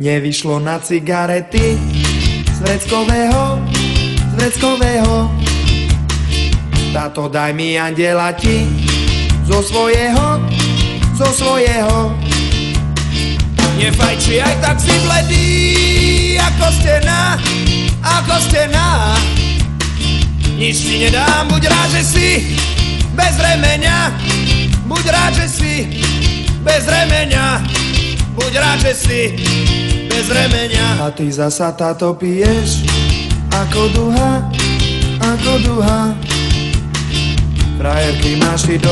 Nevyšlo na cigarety z vreckového, z vreckového. Táto daj mi andela ti zo svojho, zo svojho. Nefajči aj tak si bledý, ako stena, ako stena. Nič ti nedám, buď rád, že si bez remeňa, buď rád, že si bez remeňa, buď rád, že si bez remeňa. A ty zasa táto piješ, ako duha, ako duha. Frajerky máš ty dobre.